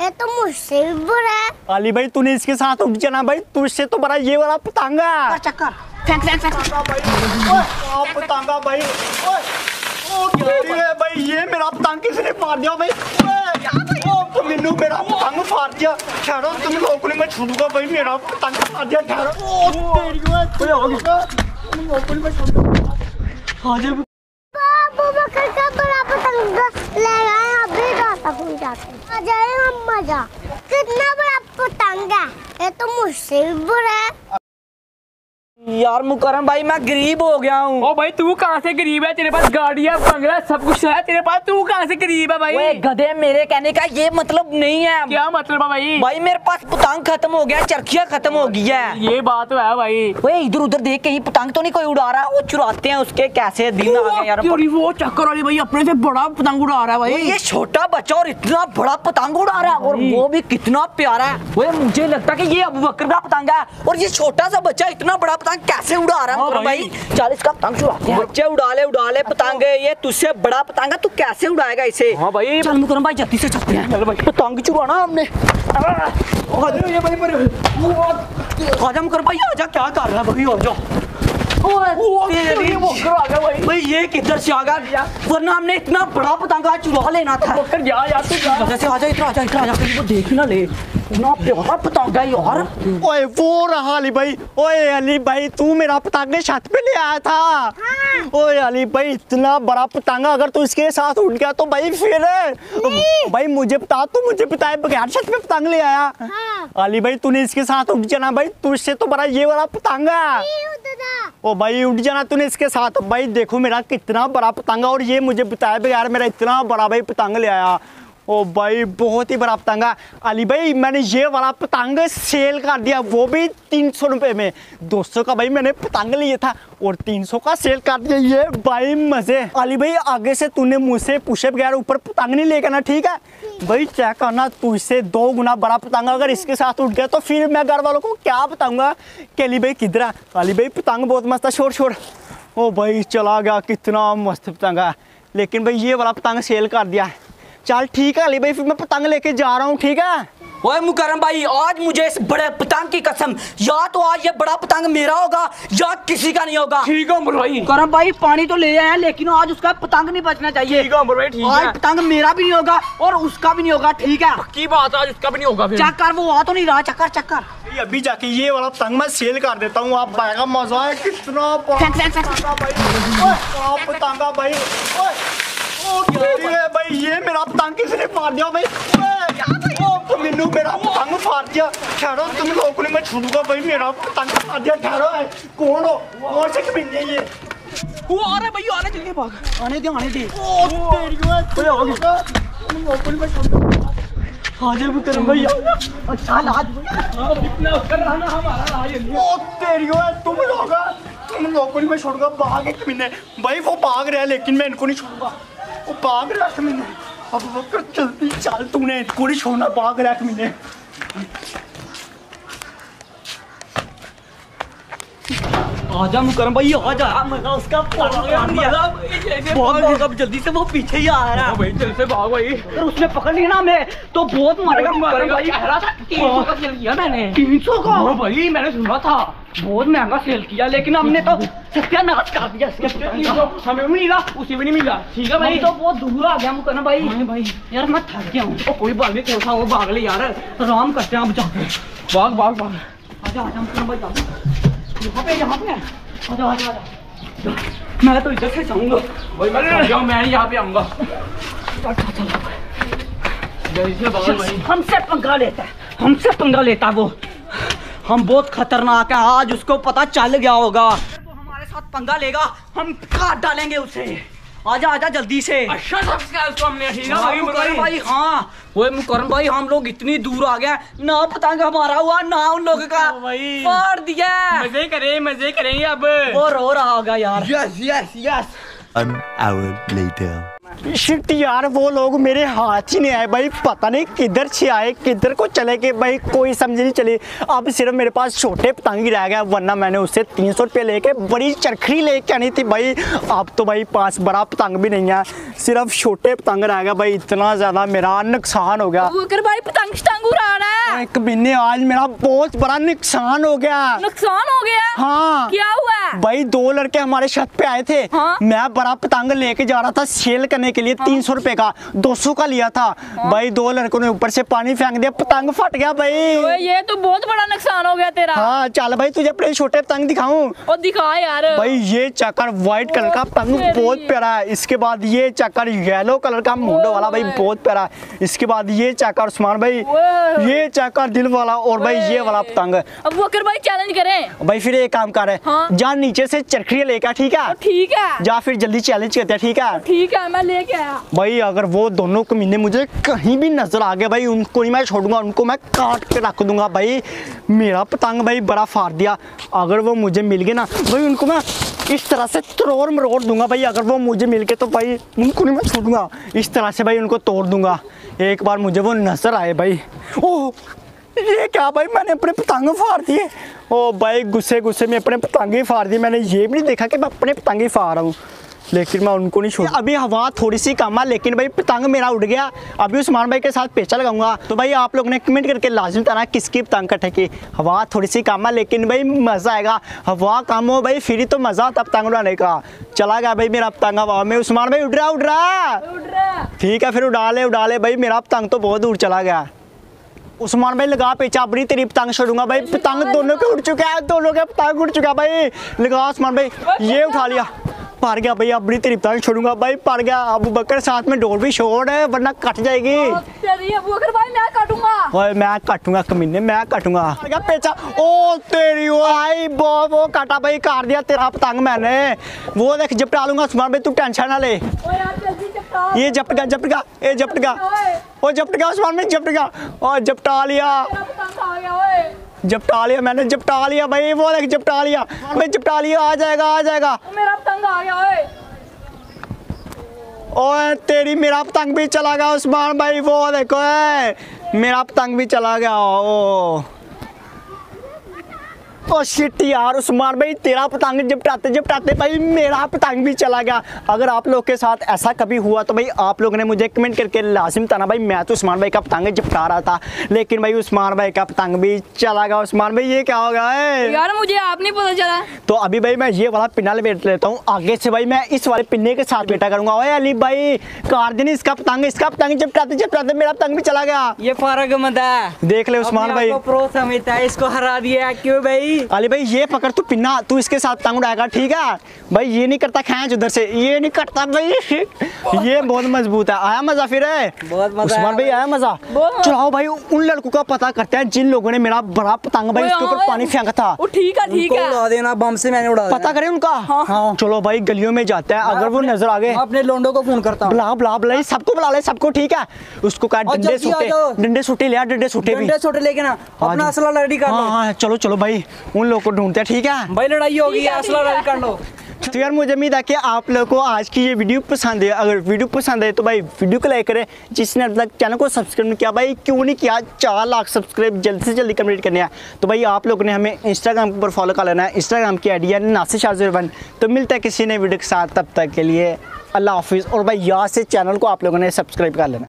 ये तो मुझसे भी बुरा है। अली भाई तूने इसके साथ उठ जाना भाई। तुझसे तो बड़ा ये वाला पतंगा। चक्कर फेंक फेंक फेंक। पतंगा भाई ओ, क्या है भाई? ये मेरा पतंग किसने फाड़ दिया भाई? ओए, ओ, तो मैनू मेरा पतंग फाड़ दिया। ठहरो तुम लोगों ने मैं छूटूँगा भाई। मेरा पतंग फाड़ दिया ठहरो। ओ, तेरी ओए, ओए, आ गया। तुम लोगों ने मैं छूटूँगा आ जा। अबू बकर का बड़ा पतंग ले गए अभी रास्ता भूल जाते। आ मज़ा। कितना बड़ा पतंग है। ये तो मुझसे भी बुरा है। यार मुकरम भाई मैं गरीब हो गया हूँ। ओ भाई तू कहाँ से गरीब है? तेरे पास गाड़ियाँ बंगला सब कुछ है। तेरे पास तू कहाँ से गरीब है भाई? गधे मेरे कहने का ये मतलब नहीं है। क्या मतलब है भाई? भाई मेरे पास पतंग खत्म हो गया चरखिया खत्म हो गई है। ये बात तो है भाई। ओए इधर उधर देख कहीं पतंग तो नहीं कोई उड़ा रहा? वो चुराते हैं उसके कैसे दिन आ गए यार। वो चक्कर वाली भाई अपने से बड़ा पतंग उड़ा रहा है भाई। ये छोटा बच्चा और इतना बड़ा पतंग उड़ा रहा है और वो भी कितना प्यारा है। मुझे लगता है कि ये अब बकर का पतंग है और ये छोटा सा बच्चा इतना बड़ा पतंग कैसे उड़ा रहा है हाँ भाई। चालीस का पतंग चुराते हैं बच्चे उड़ा ले उड़ा ले पतंग ये तुझसे बड़ा पतंग है तू कैसे उड़ाएगा इसे हाँ भाई चल मुकरम भाई जल्दी से चलते हैं चल भाई पतंग चुराना हमने आजा मुकरम भाई आजा क्या कर रहा है भाई आजा भाई ये किधर से आ गया वरना हमने इतना बड़ा पतंगा चुरा लेना था जा यार तू आजा इधर आजा इधर आजा वो देख ही ना ले प्यारा यार ओए वो रहा अली भाई। ओए अली भाई तू मेरा पतंग छत पे ले आया था। ओए अली भाई इतना बड़ा पतंगा अगर तू इसके साथ उठ गया तो भाई फिर भाई मुझे बता तू मुझे बताए बगैर छत पे पतंग ले आया। हाँ। अली भाई तूने इसके साथ उठ जाना भाई तुझसे तो बड़ा ये वाला पतंगा है। ओ भाई उठ जाना तूने इसके साथ। भाई देखो मेरा कितना बड़ा पतंगा और ये मुझे बताया बगैर मेरा इतना बड़ा भाई पतंग ले आया। ओ भाई, बहुत ही बड़ा पतंगा अली भाई, मैंने ये वाला पतंग सेल कर दिया, वो भी तीन सौ रुपये में। दो सौ का भाई, मैंने पतंग लिया था और तीन सौ का सेल कर दिया। ये भाई मज़े। अली भाई, आगे से तूने मुझसे पूछे बगैर ऊपर पतंग नहीं लेकर ना ठीक है? भाई चेक करना, तू इससे दो गुना बड़ा पतंग, अगर इसके साथ उठ गया तो फिर मैं घर वालों को क्या बताऊँगा? कि अली भाई किधर अली भाई, पतंग बहुत मस्त है, छोड़ छोड़। ओ भाई, चला गया, कितना मस्त पतंग है। लेकिन भाई, ये वाला पतंग सेल कर दिया। है चल ठीक है अली भाई फिर मैं पतंग लेके जा रहा हूँ ठीक है? ओए मुकरम भाई आज मुझे इस बड़े पतंग की कसम या तो आज ये बड़ा पतंग मेरा होगा या किसी का नहीं होगा। ठीक है उमर भाई। करम भाई पानी तो ले आए हैं लेकिन आज उसका पतंग नहीं बचना चाहिए। ठीक है उमर भाई ठीक आज है। पतंग मेरा भी नहीं होगा और उसका भी नहीं होगा ठीक है? की बात आज उसका भी नहीं होगा फिर। चेक वो आ तो नहीं रहा चक्कर चक्कर। अभी जाके ये वाला पतंग मैं सेल कर देता हूँ आप भाई मज़ा है कितना। पतंगा भाई भाई ओए, ओ, क्या भाई ये मेरा पतंग किसने फाड़ दिया भाई ओए, ओ, मैनू मेरा पतंग फाड़ दिया ठहरो तुम लोगों ने मैं छूटूँगा भाई मेरा पतंग फाड़ दिया ठहरो है कौन हो कौन से कमीने ये वो आ रहा है भाई आ रहा भाग आने दे आने दे ओ, तेरी ओए, ओए, आ गया। तुम लोगों ने मैं छूटूँगा हाजिर भी करूँ भैया चल आज इतना कर रहा ना हमारा राज ओ तेरी ओए तुम लोग तुम लोगों ने मैं छोड़ूँगा भाग एक महीने भाई वो भाग रहा है लेकिन मैं इनको नहीं छोड़ूँगा भाग रहा है अब वक्त जल्दी चल तूने नहीं छोड़ना भाग है एक महीने आजा मुकरम भाई आजा। मैं उसका पकड़ दिया बहुत बहुत अब जल्दी से वो पीछे ही आ रहा। है भाई जल्दी से भाग भाई। अगर उसने पकड़ लिया ना मैं तो बहुत मारेगा मुकरम भाई। कह रहा था तीन सौ का सेल किया मैंने। तीन सौ का? हाँ भाई मैंने सुना था। बहुत महँगा सेल किया लेकिन हमने तो सत्यानाश कर दिया इसके हमें भी नहीं मिला उसे भी नहीं मिला। ठीक है भाई? तो बहुत दूर आ गया मुकरम भाई हाँ भाई। यार मैं थक गया हूँ। ओ कोई बात नहीं कौन सा वो भाग ले यार। आराम करते हैं अब जाके भाग भाग भाग। आजा आजा मुकरम भाई यहाँ पे यहाँ पे। आजा आजा आजा मैं तो इधर से जाऊँगा। भाई मैं हूँ, यहाँ पे आऊँगा। भाग भाई। हमसे पंगा लेता है हमसे पंगा लेता है वो। हम बहुत खतरनाक है आज उसको पता चल गया होगा। वो हमारे साथ पंगा लेगा हम काट डालेंगे उसे। आजा आजा जल्दी से। अच्छा सब्सक्राइब तो हमने ठीक है भाई मुकरम भाई भाई हाँ। वो मुकरम भाई हम लोग इतनी दूर आ गए ना पतंग हमारा हुआ ना उन लोगों का। फाड़ दिया। मज़े करें मज़े करेंगे अब। वो रो रहा होगा यार। Yes yes yes An hour later. Shit यार, वो लोग मेरे हाथ ही नहीं आए भाई। पता नहीं किधर से आए, किधर को चले गए भाई। कोई समझ नहीं चली। अब सिर्फ़ मेरे पास छोटे पतंग ही रह गया वरना मैंने उससे तीन सौ रुपये लेके बड़ी चरखड़ी लेके आनी थी भाई। अब तो भाई पास बड़ा पतंग भी नहीं है। सिर्फ़ छोटे पतंग रह गया भाई इतना ज़्यादा मेरा नुकसान हो गया। भाई पतंग शतंग है। एक महीने आज मेरा बहुत बड़ा नुकसान हो गया। नुकसान हो गया? हाँ। क्या हुआ? भाई दो लड़के हमारे छत पे आए थे। हाँ? मैं बड़ा पतंग लेके जा रहा था सेल करने के लिए तीन सौ रुपए का दो सौ का लिया था। हाँ? भाई दो लड़कों ने ऊपर से पानी फेंक दिया पतंग फट गया भाई। ओए ये तो बहुत बड़ा नुकसान हो गया तेरा। हाँ चल भाई तुझे अपने छोटे पतंग दिखाऊँ। और दिखा यार। भाई ये चक्कर व्हाइट कलर का पतंग बहुत प्यारा है। इसके बाद ये चक्कर येलो कलर का मुंडो वाला भाई बहुत प्यारा है। इसके बाद ये चक्कर उस्मान भाई ये चक्कर दिल वाला और भाई ये वाला पतंग। अब वो कर भाई चैलेंज करें। भाई फिर एक काम कर हाँ। जा नीचे से चरखड़ी लेकर ठीक है? ठीक है। जा फिर जल्दी चैलेंज करते हैं ठीक है? ठीक है मैं लेके आया। भाई अगर वो दोनों कमीने मुझे कहीं भी नज़र आ गए भाई उनको नहीं मैं छोड़ूँगा उनको मैं काट के रख दूँगा। भाई मेरा पतंग भाई बड़ा फाड़ दिया। अगर वो मुझे मिल गए ना भाई उनको मैं इस तरह से त्रोड़ मरोड़ दूँगा भाई, अगर वो मुझे मिल के तो भाई उनको नहीं मैं छोड़ूँगा इस तरह से भाई उनको तोड़ दूँगा। एक बार मुझे वो नज़र आए भाई। ओह, ये क्या भाई, मैंने अपने पतंग फाड़ दिए। ओ भाई गुस्से गुस्से में अपने पतंग फाड़ दिए। मैंने ये भी नहीं देखा कि मैं अपने पतंग फाड़ रहा हूँ। लेकिन मैं उनको नहीं छोड़ अभी हवा थोड़ी सी कम है लेकिन भाई पतंग मेरा उड़ गया। अभी उस्मान भाई के साथ पेचा लगाऊँगा। तो भाई आप लोग ने कमेंट करके लाजमी बताना किसकी पतंग कटेगी हवा थोड़ी सी कम है लेकिन भाई मज़ा आएगा। हवा कम हो भाई फिर तो मज़ा आता पतंग उड़ाने का। चला गया भाई मेरा पतंग हवा में। उस्मान भाई उड़ रहा उड़ रहा। उड़ रहा। ठीक है फिर उड़ा ले उड़ा ले। भाई मेरा पतंग तो बहुत दूर चला गया। उस्मान भाई लगा पेचा अपनी तेरी पतंग छोड़ूँगा। भाई पतंग दोनों के उड़ चुका है दोनों के पतंग उड़ चुका है भाई। लगा उस्मान भाई ये उठा लिया। पार गया भाई अपनी तेरी पतंग छोड़ूँगा भाई पार गया। अबू बकर साथ में डोर भी छोड़ है वरना कट जाएगी। तेरी अब वो भाई मैं काटूँगा। ओए मैं काटूँगा कमीने मैं काटूँगा। पेचा। ओ तेरी ओ आई वो वो काटा भाई काट दिया तेरा पतंग मैंने। वो देख जपटा लूँगा उस्मान भाई तू टेंशन ना ले। ये जपट गया जपट ये जपट गया। ओ जपट गया उस्मान भाई जपट गया। ओ जपटा लिया। जपटा लिया मैंने जपटा लिया भाई वो देख जपटा लिया। भाई जपटा लिया आ जाएगा आ जाएगा। मेरा पतंग आ गया ओए। ओए तेरी मेरा पतंग भी चला गया उस्मान भाई वो देखो मेरा पतंग भी चला गया ओ। ओ शिट यार उस्मान भाई तेरा पतंग जपटाते जपटाते भाई मेरा पतंग भी चला गया। अगर आप लोग के साथ ऐसा कभी हुआ तो भाई आप लोगों ने मुझे कमेंट करके लाजिम बताना भाई मैं तो उस्मान भाई का पतंग जपटा रहा था लेकिन भाई उस्मान भाई का पतंग भी चला गया। उस्मान भाई ये क्या हो गया है? यार मुझे आप नहीं पता चला। तो अभी भाई मैं ये वाला पिन्ना लपेट लेता हूँ। आगे से भाई मैं इस वाले पिन्ने के साथ बेटा करूँगा। ओए अली भाई कार दिन इसका पतंग इसका पतंग जपटाते जपटाते मेरा पतंग भी चला गया। ये फ़र्क मत है देख ले उस्मान भाई। प्रो समझता है इसको हरा दिया। क्यों भाई? अली भाई ये पकड़ तू पिन्ना तू इसके साथ पतंग उड़ाएगा ठीक है? भाई ये नहीं करता खैंच उधर से ये नहीं करता भाई। ये बहुत मज़बूत है। आया मज़ा फिर? है बहुत मज़ा उस्मान भाई आया मज़ा? चलाओ भाई उन लड़कों का पता करते हैं जिन लोगों ने मेरा बड़ा पतंग भाई इसके ऊपर हाँ, पानी फेंका था। ठीक है ठीक है। उड़ा देना बम से मैंने उड़ा पता करे उनका? हाँ। चलो भाई गलियों में जाते हैं। अगर वो नज़र आ गए अपने लोंडो को फ़ोन करता बुला बुला बुला सबको बुला ले सबको ठीक है? उसको कहा डंडे सूटे डंडे सूटे लिया डंडे सूटे भी। डंडे छोटे लेके ना हाँ अपना असला रेडी कर हाँ लो। हाँ चलो चलो भाई। उन लोगों को ढूंढते हैं ठीक है? भाई लड़ाई होगी है, असला ठीक कर लो। तो यार मुझे उम्मीद है कि आप लोगों को आज की ये वीडियो पसंद है। अगर वीडियो पसंद है तो भाई वीडियो को लाइक करें। जिसने अब तक चैनल को सब्सक्राइब नहीं किया भाई क्यों नहीं किया? चार लाख सब्सक्राइब जल्दी से जल्दी कंप्लीट करने हैं। तो भाई आप लोगों ने हमें इंस्टाग्राम के ऊपर फॉलो कर लेना है। इंस्टाग्राम की आई डी है नासिर शाह वन। तो मिलता है किसी नए वीडियो के साथ। तब तक के लिए अल्लाह हाफिज़। और भाई यहाँ से चैनल को आप लोगों ने सब्सक्राइब कर लेना